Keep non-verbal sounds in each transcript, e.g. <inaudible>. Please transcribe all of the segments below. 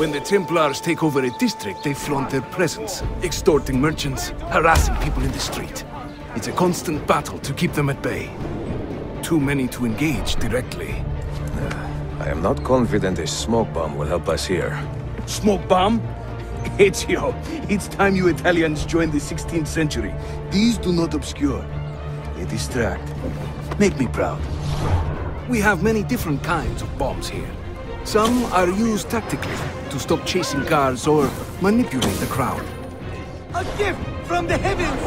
When the Templars take over a district, they flaunt their presence, extorting merchants, harassing people in the street. It's a constant battle to keep them at bay. Too many to engage directly. Uh, I am not confident a smoke bomb will help us here. Smoke bomb? <laughs> Ezio, it's time you Italians joined the 16th century. These do not obscure. They distract. Make me proud. We have many different kinds of bombs here. Some are used tactically, to stop chasing cars or manipulate the crowd. A gift from the heavens!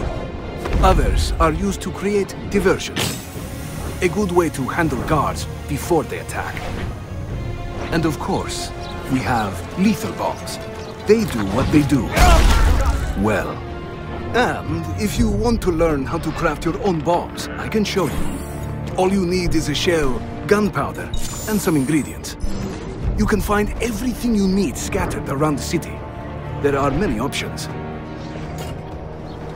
Others are used to create diversion. A good way to handle guards before they attack. And of course, we have lethal bombs. They do what they do. Well. And if you want to learn how to craft your own bombs, I can show you. All you need is a shell, gunpowder, and some ingredients. You can find everything you need scattered around the city. There are many options.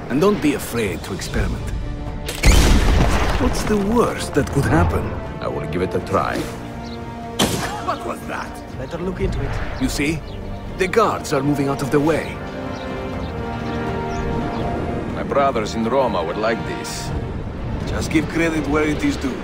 And don't be afraid to experiment. What's the worst that could happen? I will give it a try. What was that? Better look into it. You see? The guards are moving out of the way. My brothers in Roma would like this. Just give credit where it is due.